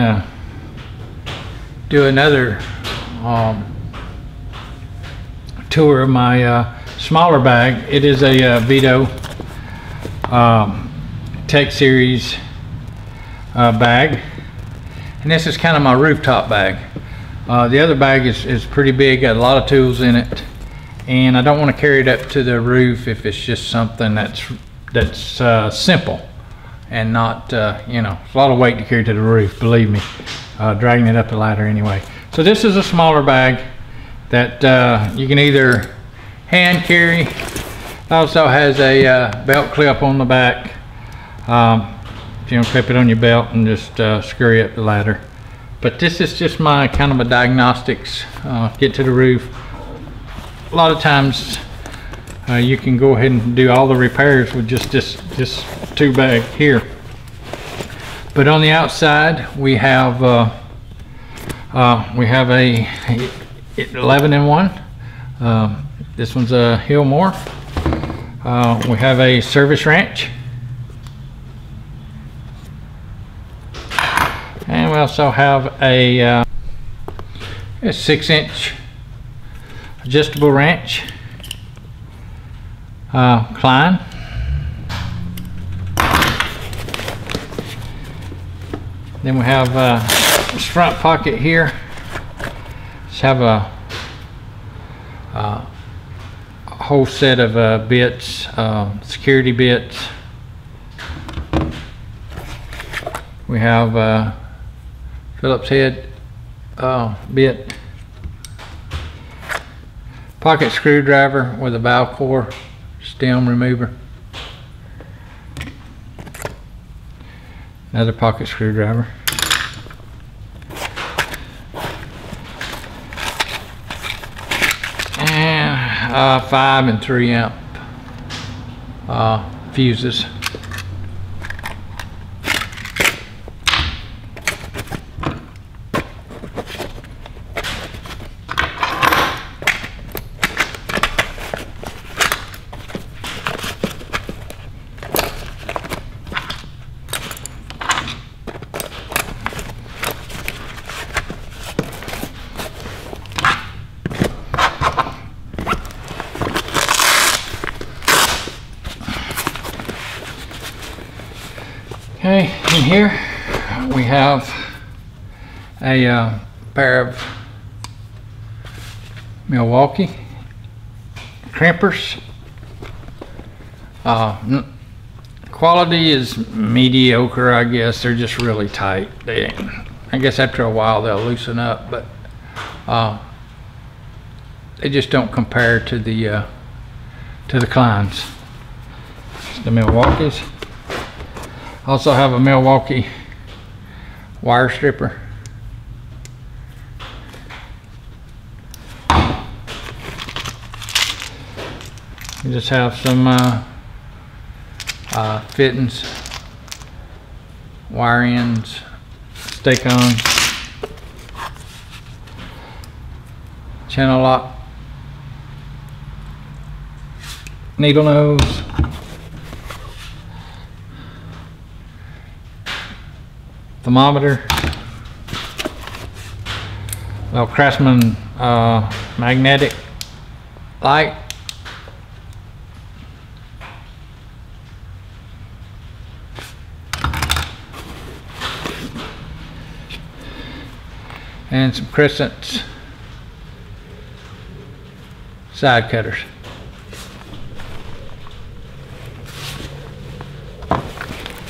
uh, do another um, tour of my uh, smaller bag. It is a uh, Veto um, Tech Series uh, bag, and this is kind of my rooftop bag. Uh, the other bag is, is pretty big, got a lot of tools in it, and I don't want to carry it up to the roof if it's just something that's that's uh, simple and not, uh, you know, it's a lot of weight to carry to the roof, believe me, uh, dragging it up the ladder anyway. So this is a smaller bag that uh, you can either hand carry. Also has a uh, belt clip on the back. Um, you don't clip it on your belt and just uh, scurry up the ladder. But this is just my kind of a diagnostics, uh, get to the roof. A lot of times uh, you can go ahead and do all the repairs with just this, this two bag here. But on the outside, we have uh, uh, we have a 11 in one. Um, this one's a Hilmor. Uh, we have a service wrench. And we also have a, uh, a six inch adjustable wrench. Uh, Klein. Then we have uh, this front pocket here. Just have a, uh, a whole set of uh, bits, uh, security bits. We have uh, Phillips head uh, bit, pocket screwdriver with a valve core stem remover. Another pocket screwdriver. And uh, five and three amp uh, fuses. Okay, in here we have a uh, pair of Milwaukee crimpers. Uh, quality is mediocre, I guess. They're just really tight. They, I guess after a while they'll loosen up, but uh, they just don't compare to the uh, to the Kleins, the Milwaukees. Also have a Milwaukee wire stripper. We just have some uh, uh, fittings, wire ends, stake ons, channel lock, needle nose, thermometer. Well, Craftsman uh, magnetic light. And some crescents side cutters.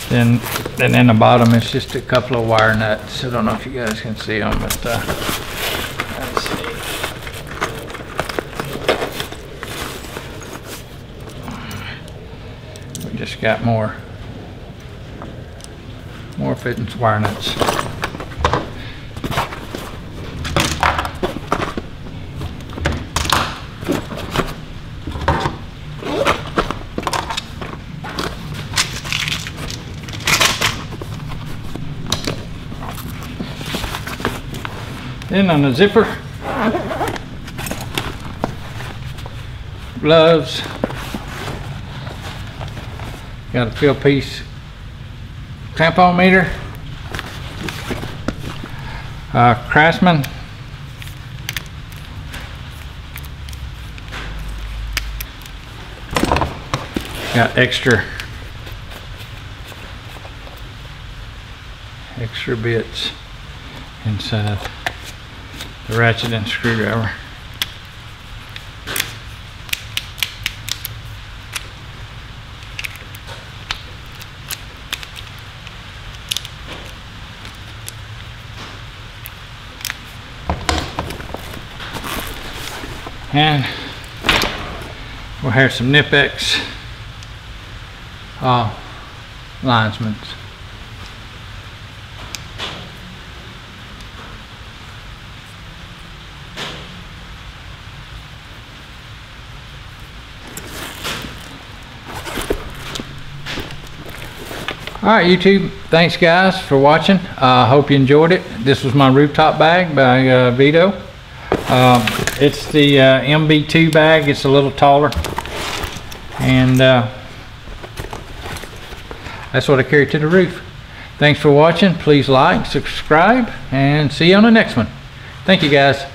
Then, then in the bottom is just a couple of wire nuts. I don't know if you guys can see them, but uh. We just got more, more fittings wire nuts. Then on the zipper, gloves, got a Fieldpiece tampon meter, Uh, Craftsman. Got extra extra bits inside the ratchet and screwdriver. And we'll have some Knipex uh, linesmans. All right, YouTube. Thanks, guys, for watching. I uh, hope you enjoyed it. This was my rooftop bag by uh, Veto. Um, it's the uh, MB2 bag. It's a little taller, and uh, that's what I carry to the roof. Thanks for watching. Please like, subscribe, and see you on the next one. Thank you, guys.